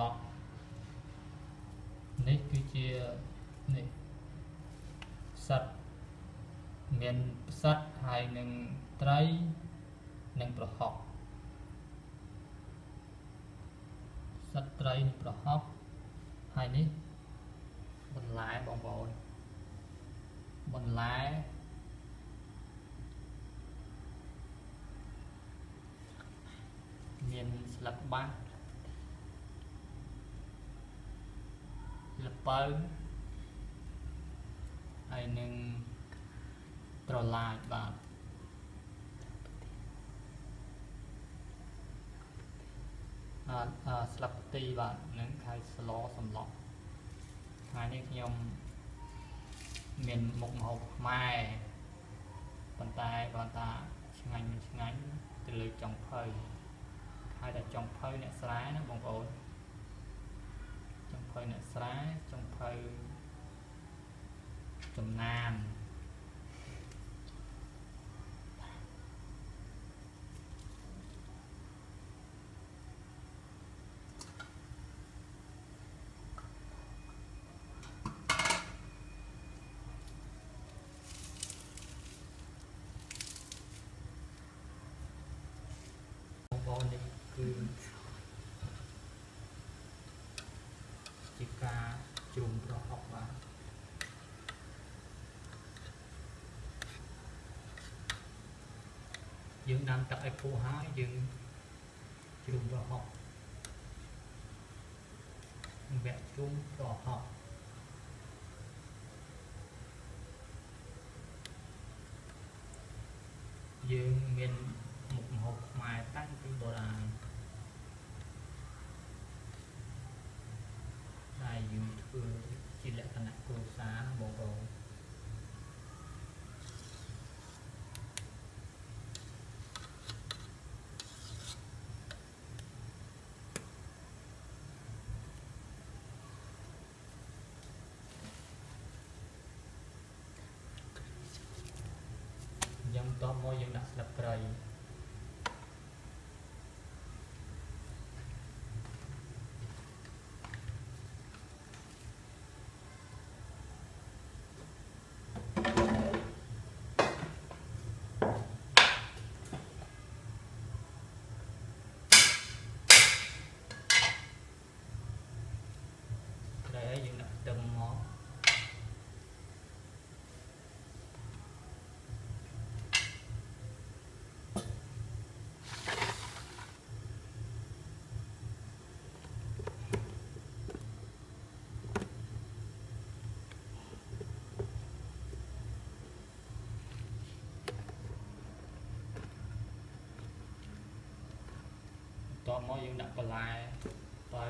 ឡប់នេះគឺជានេះសត្វមានផ្សិតហើយនឹងត្រីនិងប្រហុកសត្វត្រីនិងប្រហុកហើយនេះបន្លែបងប្អូនបន្លែមានស្លឹកបាស ល្ពៅហើយនឹងត្រឡាចបាទអឺស្លឹកទីបាទនឹងខៃស្លសម្លក់ថ្ងៃនេះខ្ញុំមានមុខម្ហូបខ្មែរប៉ុន្តែគាត់ថាឆ្ងាញ់មិនឆ្ងាញ់ទៅលើចុងភៅហើយតែចុងភៅអ្នកស្រែណាបងប្អូនចុ ងភៅអ្នកស្រែចុងភៅចំណានគឺជាការ ជ្រុំប្រហុកបាទយើងដាំទឹកឲ្យពុះហើយយើងជ្រុំប្រហុកវគ្គជ្រុំប្រហុកយើងមានមុខម្ហូបខ្មែរតាំងពីបុរាណយើង ធ្វើជាលក្ខណៈគ្រួសារណាបងប្អូនយ៉ាងតបមកយើងដាក់ស្លឹកគ្រៃត មកយើងដាក់បន្លែទៅ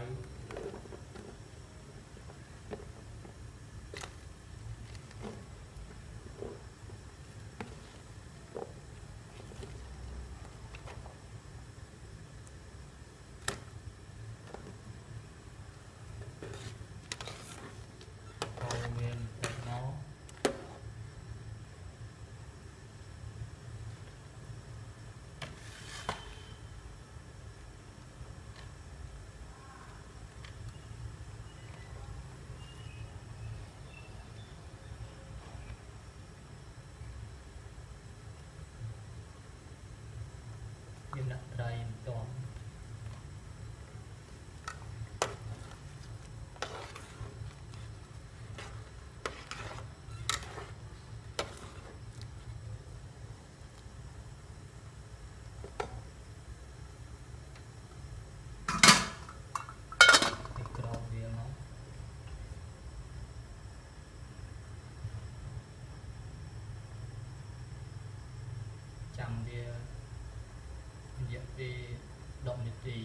យើងដាក់ត្រីបន្ទាប់ចាំវា រយៈពេល10នាទី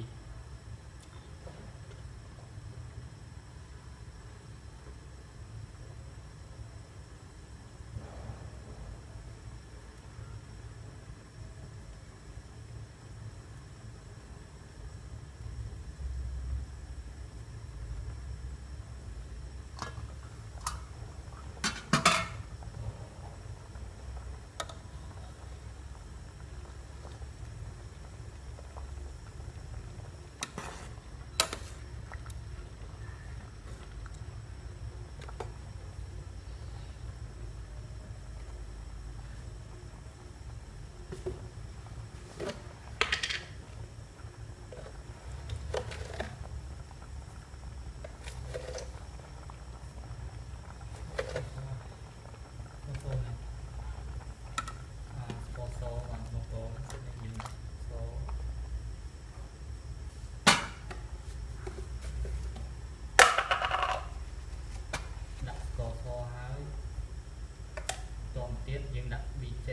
ទៀតយើងដាក់ BJ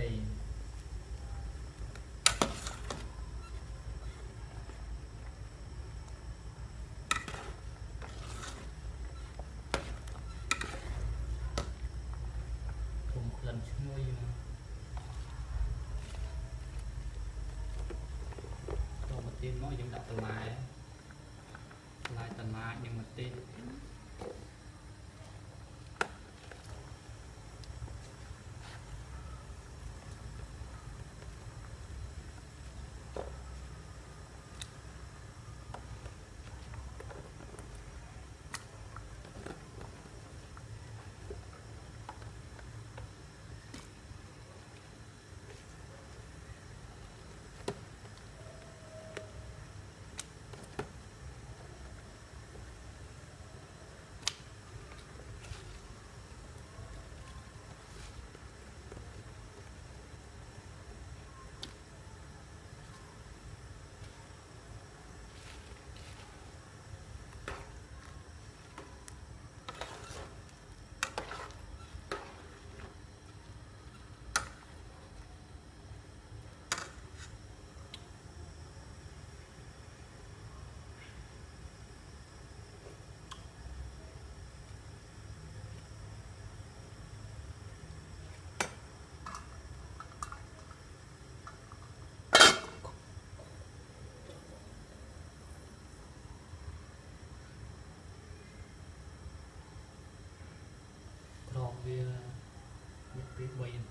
គុំក្លិនឈ្ងុយមកតមកទៀតមកយើងដាក់បន្លែបន្លែតឡាចនិងម្ទេសក្រោ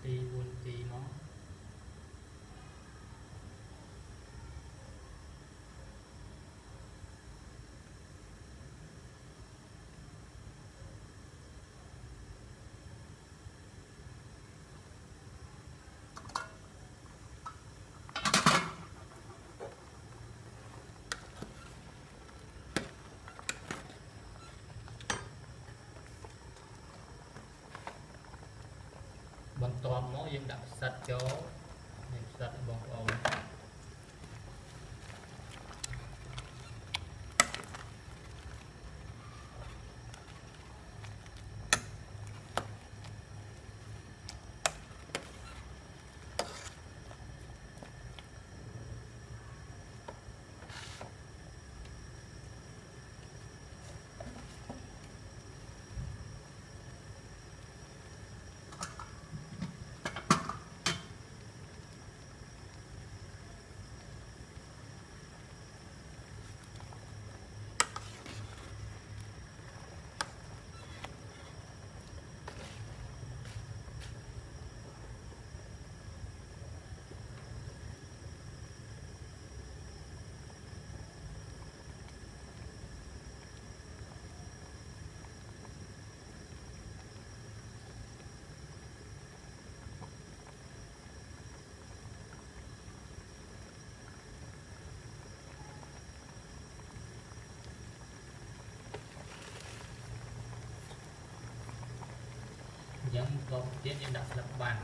4 4ទីមក បន្ទាប់មក អញ្ចឹងបន្តទៀតយើងដាក់ស្លឹកបាំង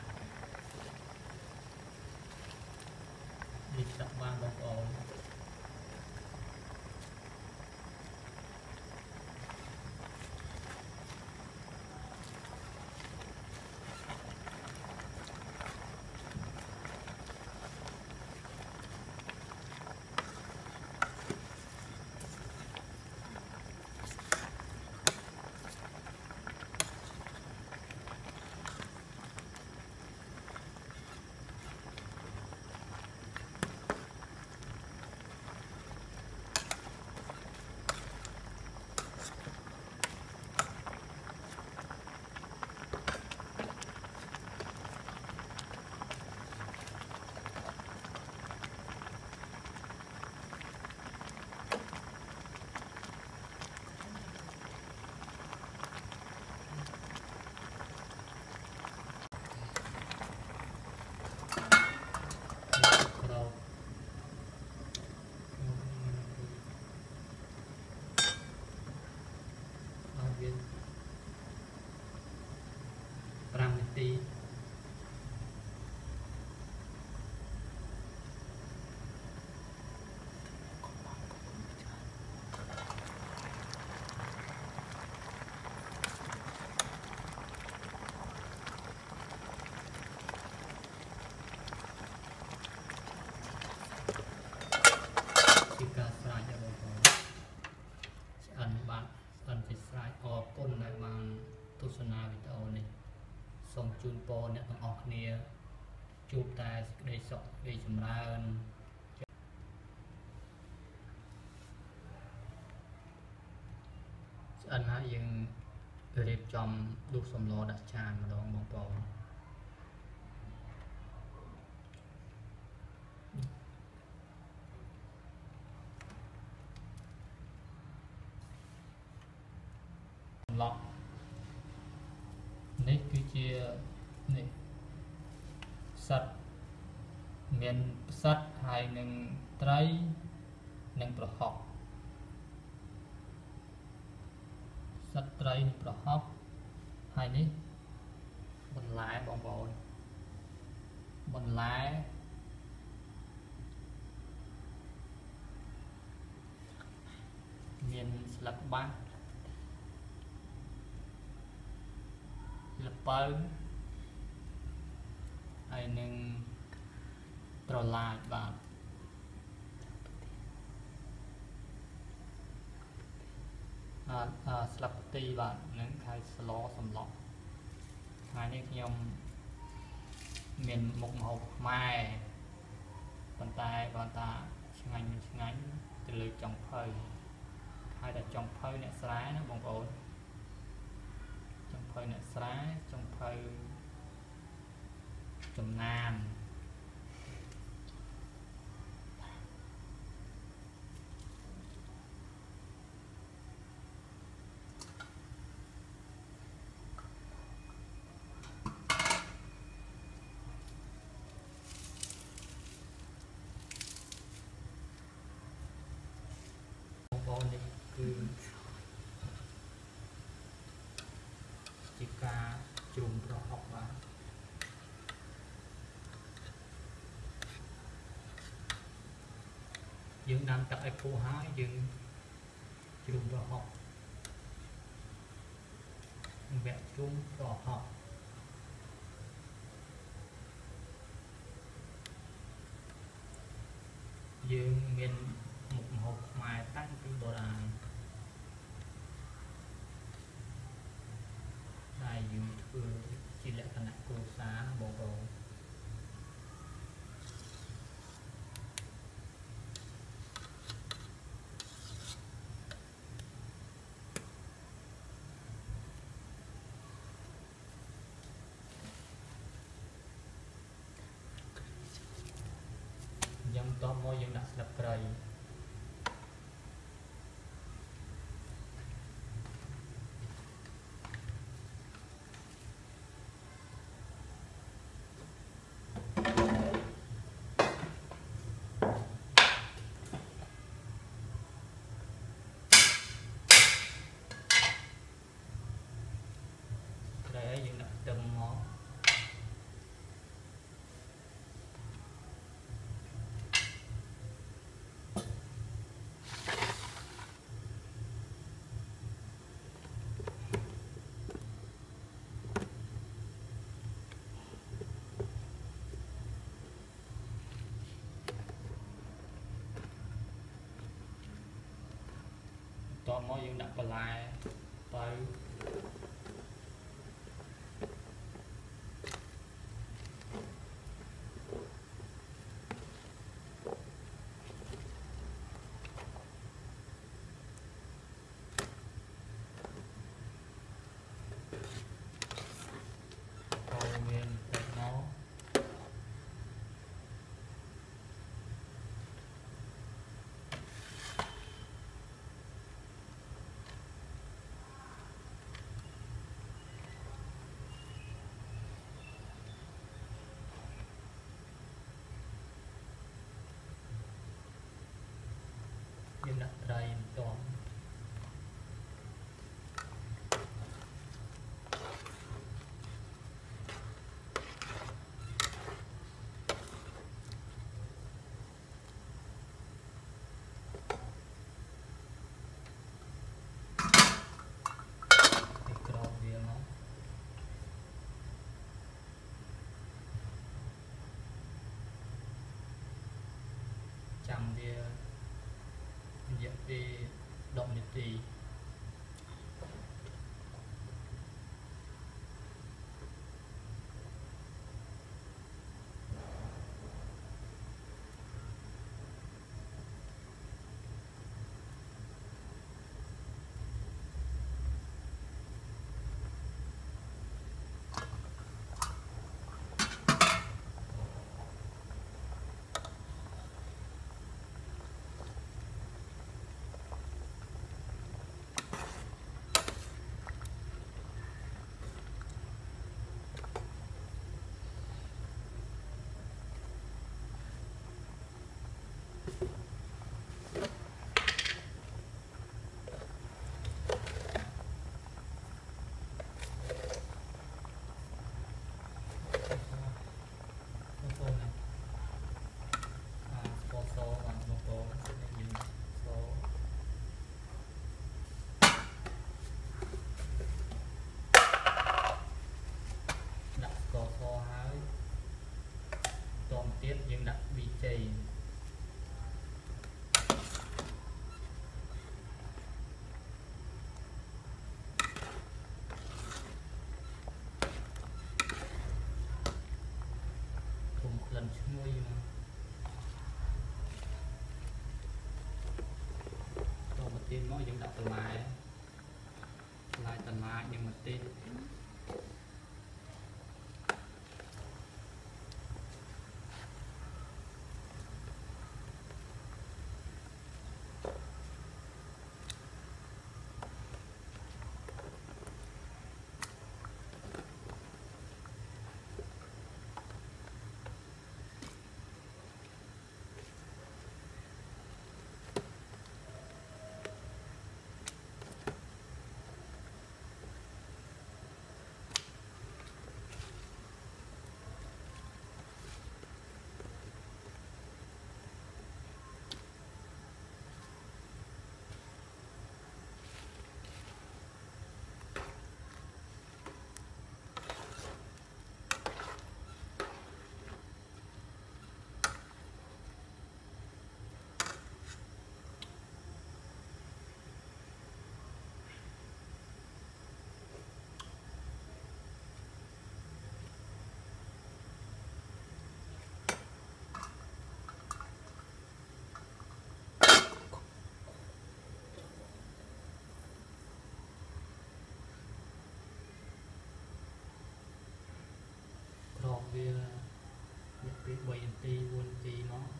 នពរអ្នកទាំងអស់គ្នាជួបតែសេចក្តីសុខសេចក្តីចម្រើនស្អិនហើយយើងរៀបចំដួសសម្លដាក់ចានម្ដងបងប្អូនឡក់នេះគឺជានេះផ្សិតមានផ្សិតហើយនឹងត្រីនិងប្រហុកផ្សិតត្រីនិងប្រហុកហើយនេះបន្លែបងប្អូនបន្លែមានស្លឹកបាសល្ពៅហើយនឹង ត្រឡាចបាទអឺស្លាប់ទីបាទនឹងខៃស្លសម្លក់ថ្ងៃនេះខ្ញុំមានមុខម្ហូបខ្មែរប៉ុន្តែគាត់ថាឆ្ងាញ់មិនឆ្ងាញ់ទៅលើចុងភៅហើយតែចុងភៅអ្នកស្រែណាបងប្អូនចុងភៅអ្នកស្រែចុងភៅចំណាន បងប្អូននេះគឺជាការជ្រុំប្រហុកបាទយើងដាំទឹកឲ្យពុះហើយយើងជ្រុំប្រហុកវគ្គជ្រុំប្រហុកយើងមានមុខម្ហូបខ្មែរតាំងពីបុរាណដែល យើងធ្វើជាលក្ខណៈគ្រួសារណាបងប្អូនយ៉ាងបន្ទាប់មកយើងដាក់ស្លឹកគ្រៃគ្រៃហើយយើងដាក់ខ្ទឹមមក បន្ទាប់មកយើងដាក់បន្លែទៅចូលមានទឹកមក យើងដាក់ត្រីបន្ទាប់ពីក្រោបវាមកចាំវា រយៈពេល10នាទី ទៀតយើងដាក់ BJ ធំក្លិន ឈ្ងុយមកតមកទៀតមកយើងដាក់បន្លែបន្លែតណាចនិងម្ទេស ក្រោកវារយៈពេល 3នាទី4នាទីមក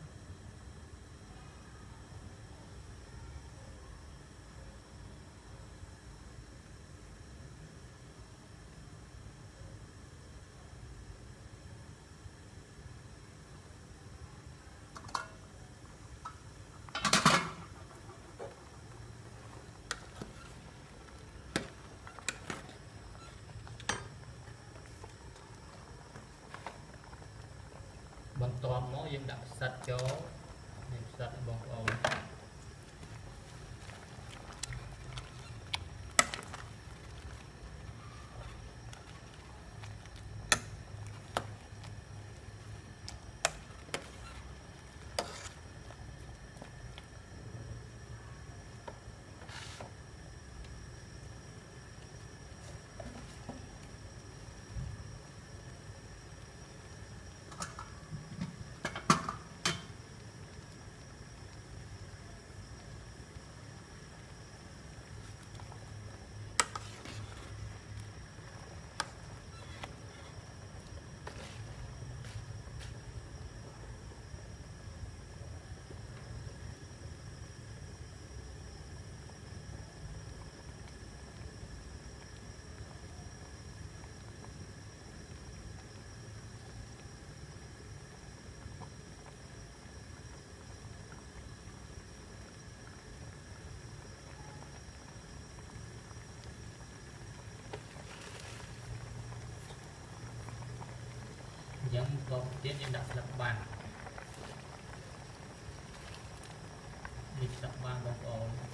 បន្ទាប់មក ចឹងបន្តទៀតយើងដាក់ស្លឹកបាំងនេះស្លឹកបាំងបងប្អូន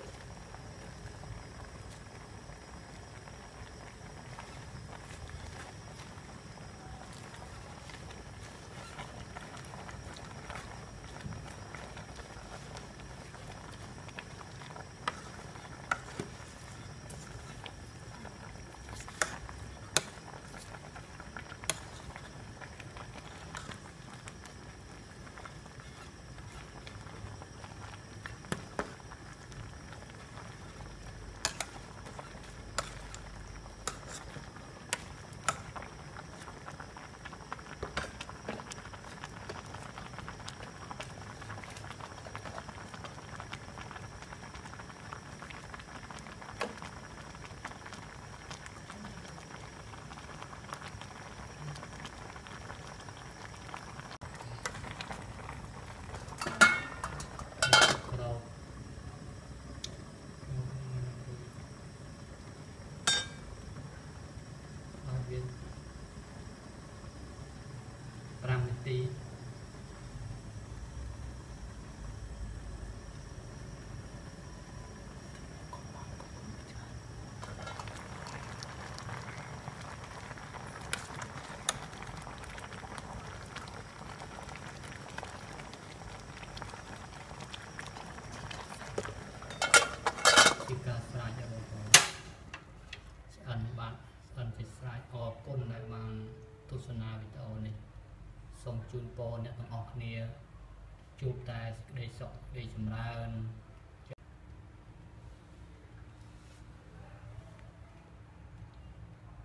តែសេចក្តីសុខសេចក្តីចម្រើន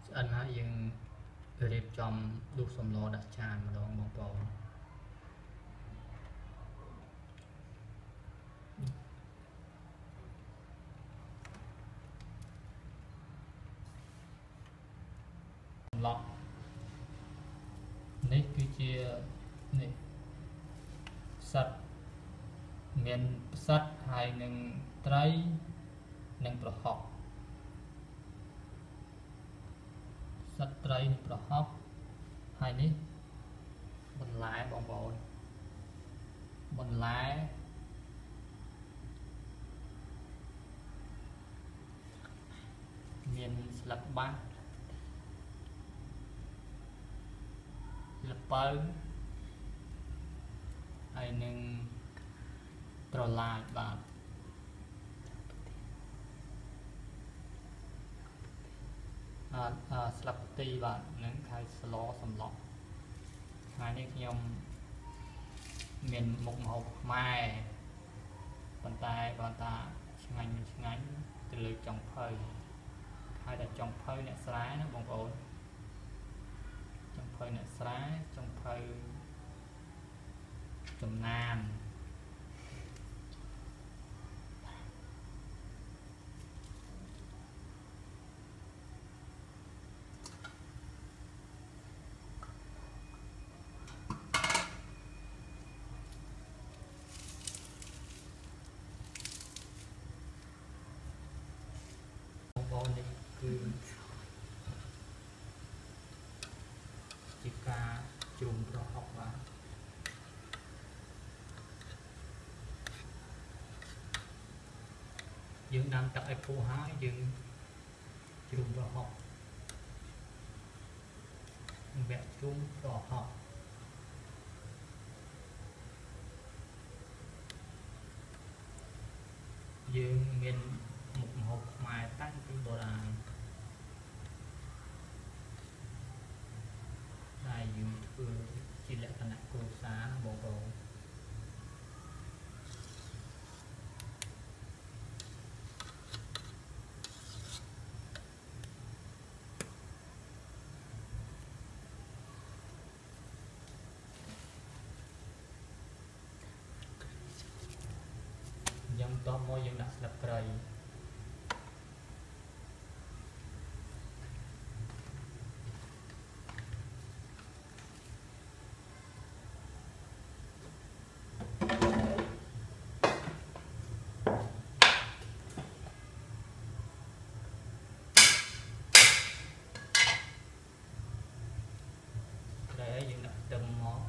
ឆ្អិនហើយយើងរៀបចំដួសសម្លដាក់ចានម្ដងបងប្អូនឡោះនេះគឺជានេះផ្សិត មានផ្សិតហើយនឹងត្រីនិងប្រហុកផ្សិតត្រីនិងប្រហុកហើយនេះបន្លែបងប្អូនបន្លែមានស្លឹកបាសល្ពៅហើយនឹង ត្រឡាចបាទអត់ស្លាប់ទីបាទនឹងខៅស្លសម្លក់ថ្ងៃនេះខ្ញុំមានមុខម្ហូបខ្មែរប៉ុន្តែគាត់ថាឆ្ងាញ់មិនឆ្ងាញ់ទៅលើចុងភៅហើយតែចុងភៅអ្នកស្រែណាបងប្អូនចុងភៅអ្នកស្រែចុងភៅចំណានបងប្អូននេះគឺ ជាការជ្រុំប្រហុកបាទយើងដាំទឹកឲ្យពុះហើយយើងជ្រុំប្រហុកវគ្គជ្រុំប្រហុកយើងមានមុខម្ហូបខ្មែរតាំងពីបុរាណដែល យើងធ្វើជាលក្ខណៈគ្រួសារណាបងប្អូនយ៉ាងតមកយើងដាក់ស្លឹកគ្រៃគ្រៃហើយយើងដាក់ខ្ទឹមមក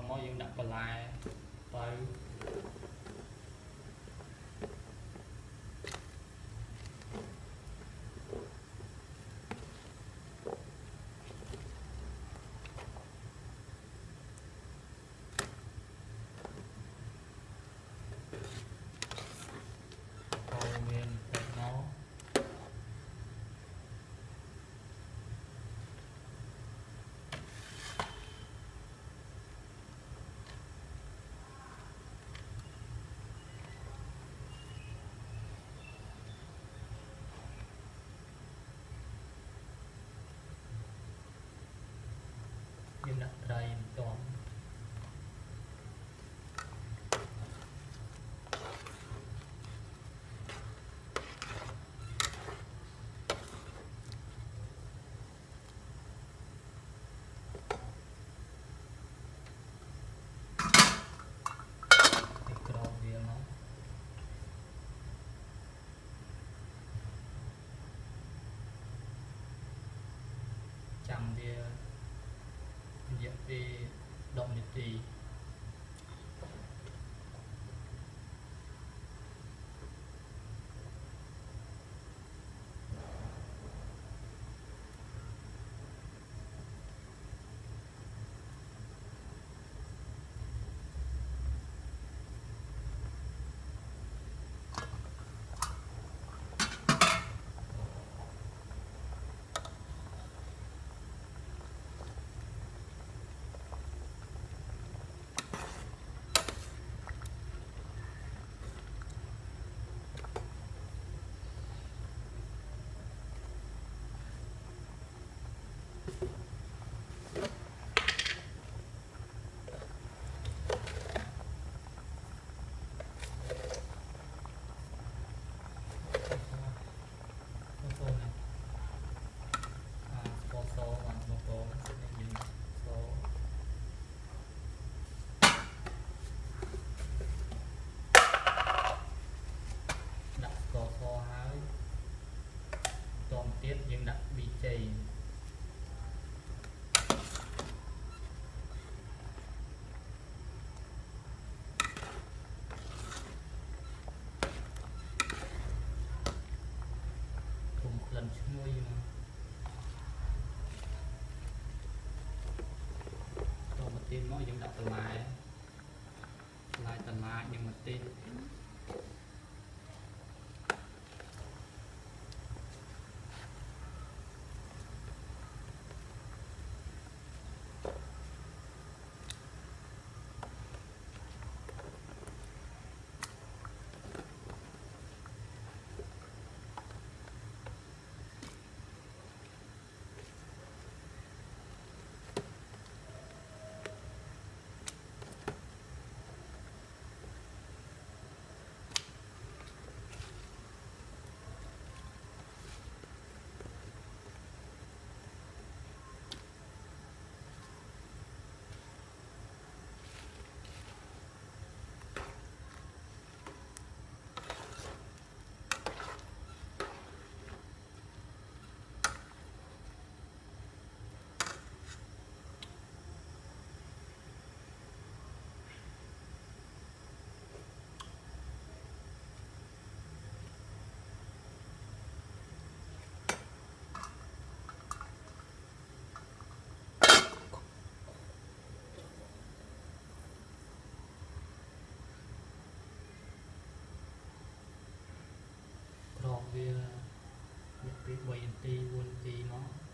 តមកយើងដាក់បន្លែទៅ Hồ miền Tây nó Nhưng đặt đây toàn ពីក្រោបវាមកចាំវារ យៈពេល10នាទី of the line. វាពី3នាទី4នាទីមក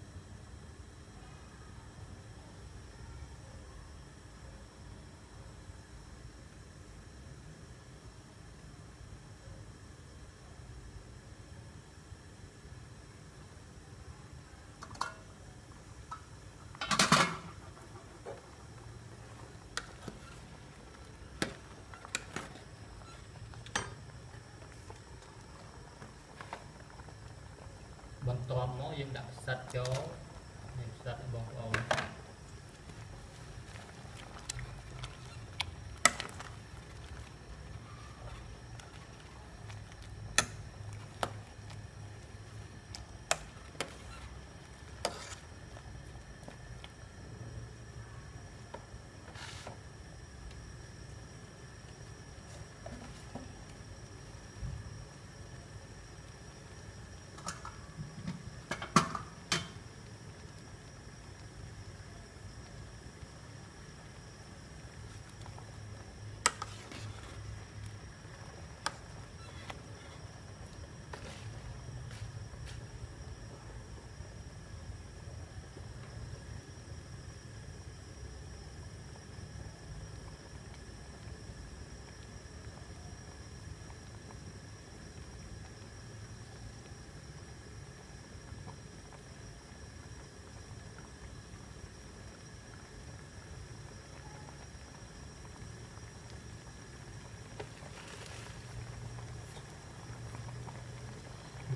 តមមកយើងដាក់ផ្សិតចូលនេះផ្សិតបងប្អូន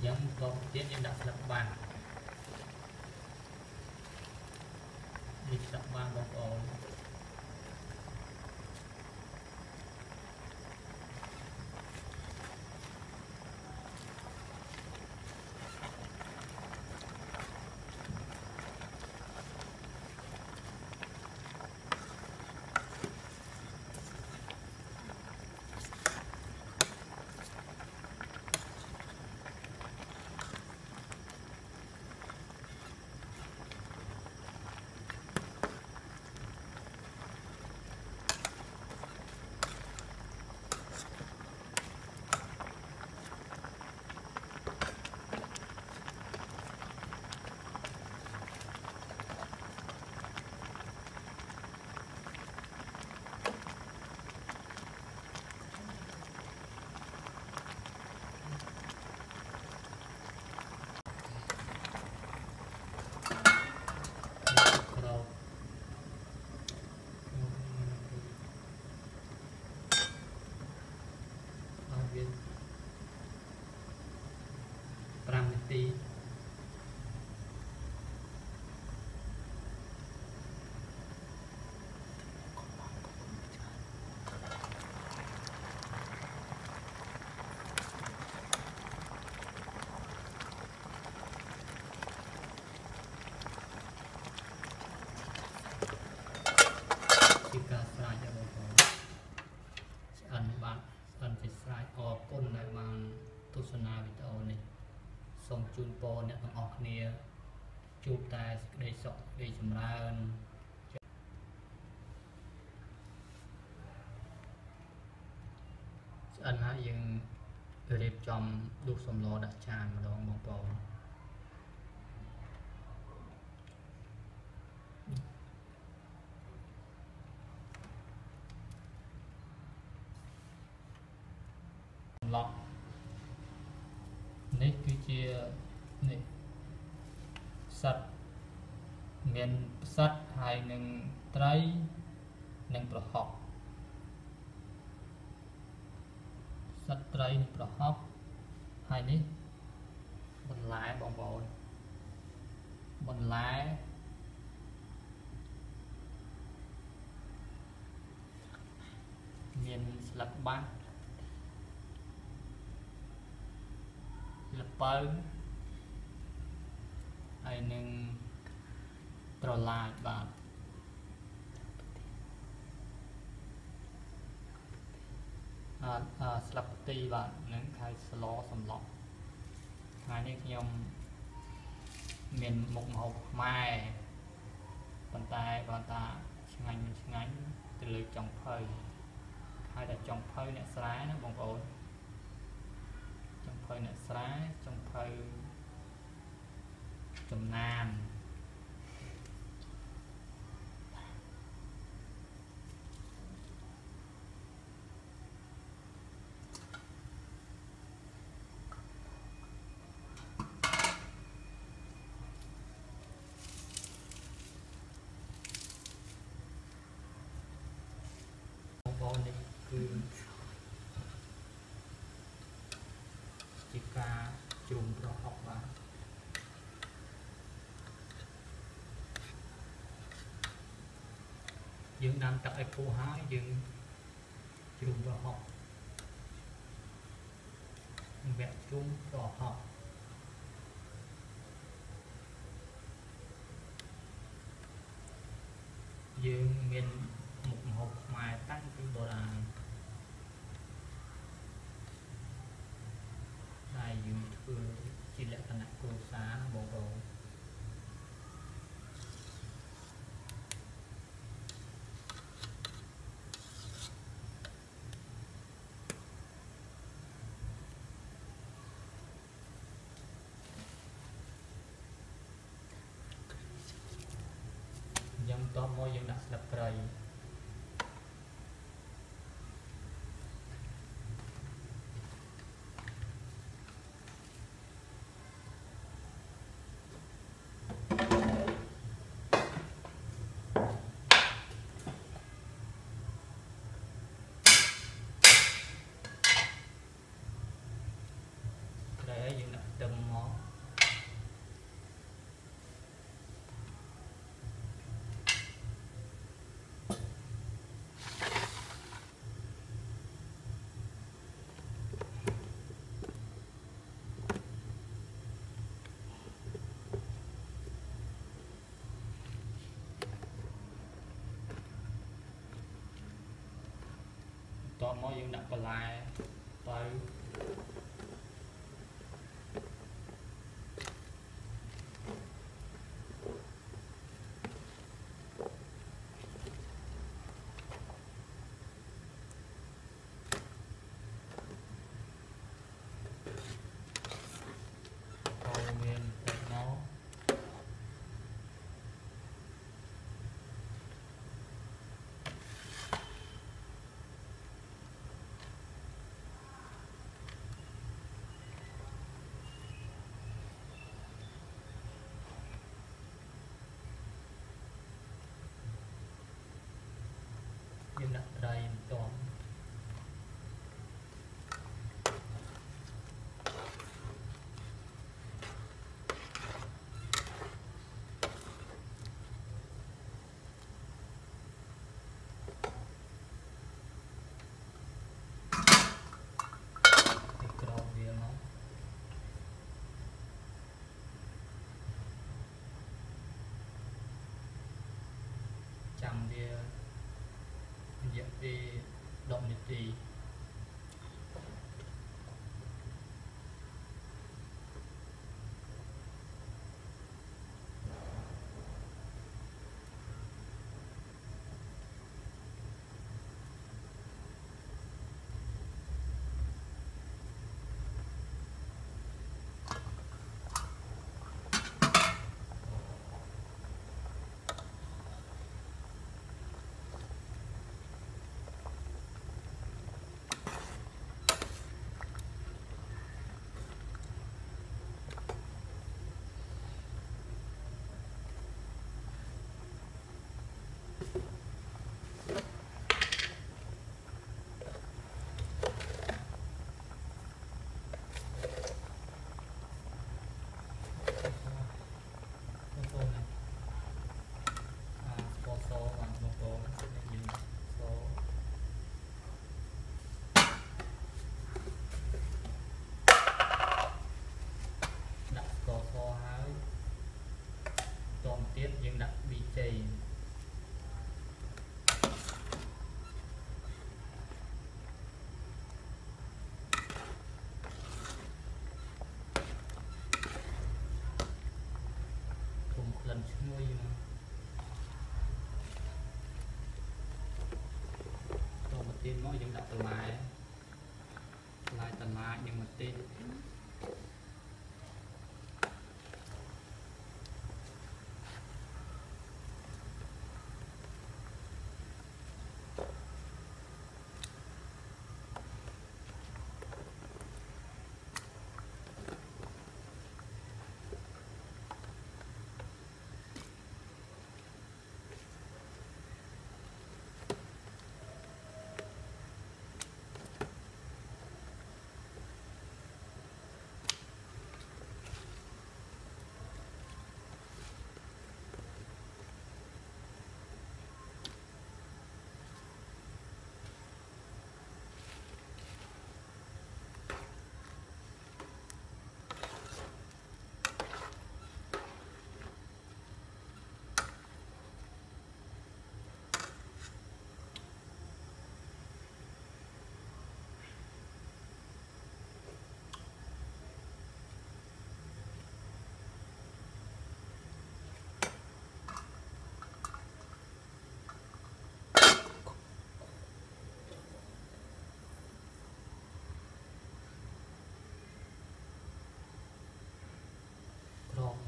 giống câu tiếp em đọc lập bàn. de ក្តីសុខសេចក្តីចម្រើនឆ្អិនហើយយើងរៀបចំដួសសម្លដាក់ចានម្ដងបងប្អូនសម្លនេះគឺជានេះផ្សិត មានផ្សិតហើយនឹងត្រីនិងប្រហុកផ្សិតត្រីនិងប្រហុកហើយនេះបន្លែបងប្អូនបន្លែមានស្លឹកបាសលពៅហើយនឹង ត្រឡាចបាទអឺស្លឹកទីបាទនឹងខៃស្លសម្លក់ថ្ងៃនេះខ្ញុំមានមុខម្ហូបខ្មែរប៉ុន្តែគាត់ថាឆ្ងាញ់មិនឆ្ងាញ់ទៅលើចុងភៅហើយតែចុងភៅអ្នកស្រែណាបងប្អូនចុងភៅអ្នកស្រែចុងភៅចំណានបងប្អូននេះគឺជាការជ្រុំប្រហុកបាទ យើងដាំទឹកឲ្យពុះហើយយើងជ្រុំប្រហុកវគ្គជ្រុំប្រហុកយើងមានមុខម្ហូបខ្មែរតាំងពីបុរាណហើយយើងធ្វើជាលក្ខណៈគ្រួសារណាបងប្អូន យ៉ាងតបមកយើងដាក់ស្លឹកគ្រៃគ្រៃហើយយើងដាក់ខ្ទឹមមកតប មកយើងដាក់បន្លែទៅចូលមានទឹកមកយើងដាក់ត្រីបន្ទាប់ពីក្រោមវាមកចាំវា រយៈពេល10នាទី ទៀតយើង ដាក់ BJ គុំក្លិនឈ្ងុយមកតមកទៀតមក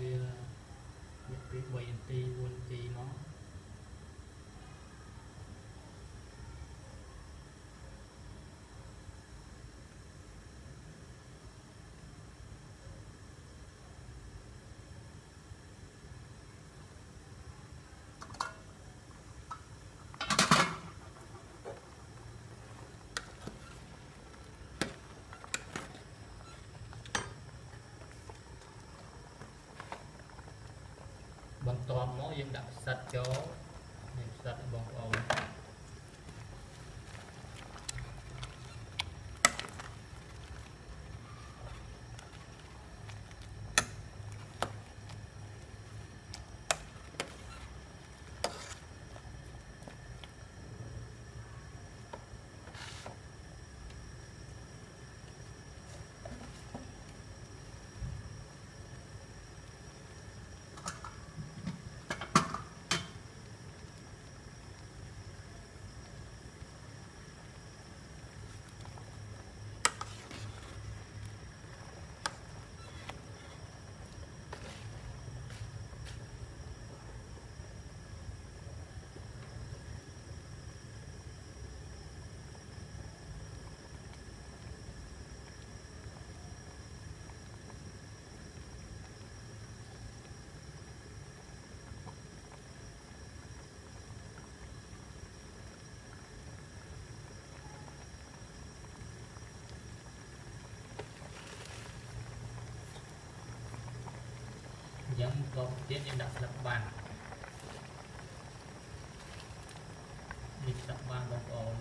យើងដាក់បន្លែបន្លែតឡាចនិងម្ទេស ក្រោកវារយៈពេល3នាទី4នាទីមក បន្ទាប់មកយើងដាក់ផ្សិតចូលនេះផ្សិតបងប្អូន អញ្ចឹងបន្តទៀតយើងដាក់ស្លឹកបាំងនេះស្លឹកបាំងបងប្អូន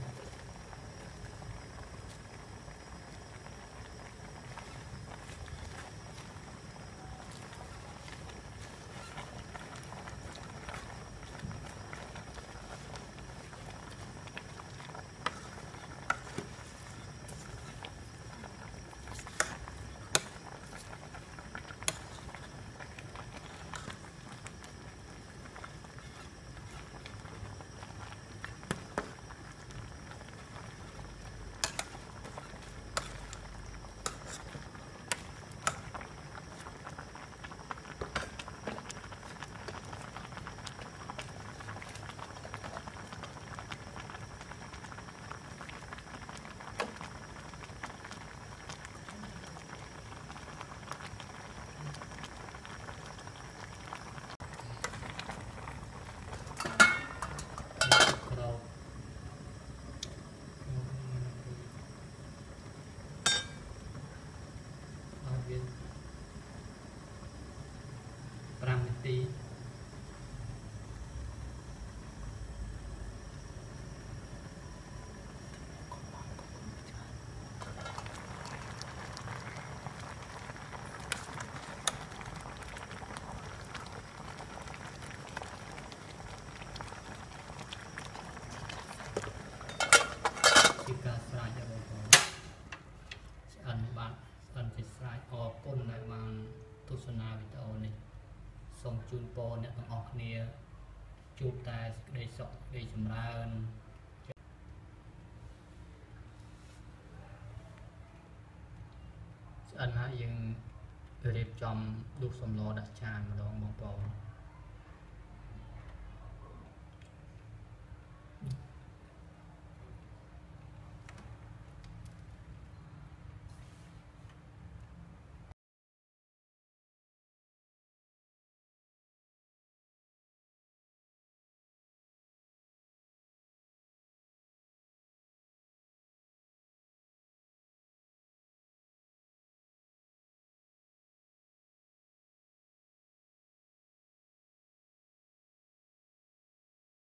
ក្រោកអត់វា5នាទី ជាស្រ័យអរគុណដែលបានទស្សនាវីដេអូនេះសូមជូនពរអ្នកទាំងអស់គ្នា ជួបតែសេចក្តីសុខសេចក្តីចម្រើនឆ្អិនហើយយើងរៀបចំដួសសម្លដាក់ចានម្ដងបងប្អូន